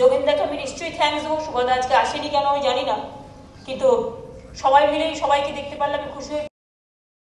যোগেন্দাকে আমি নিশ্চয়ই থ্যাংকস দেবো, সুভদ্রা আজকে আসেনি কেন আমি জানি না। কিন্তু সবাই মিলেই সবাইকে দেখতে পারলে আমি খুশি হয়ে